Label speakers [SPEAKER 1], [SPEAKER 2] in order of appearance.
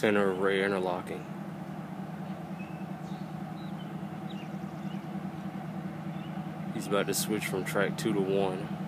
[SPEAKER 1] center rear interlocking. He's about to switch from track 2 to 1.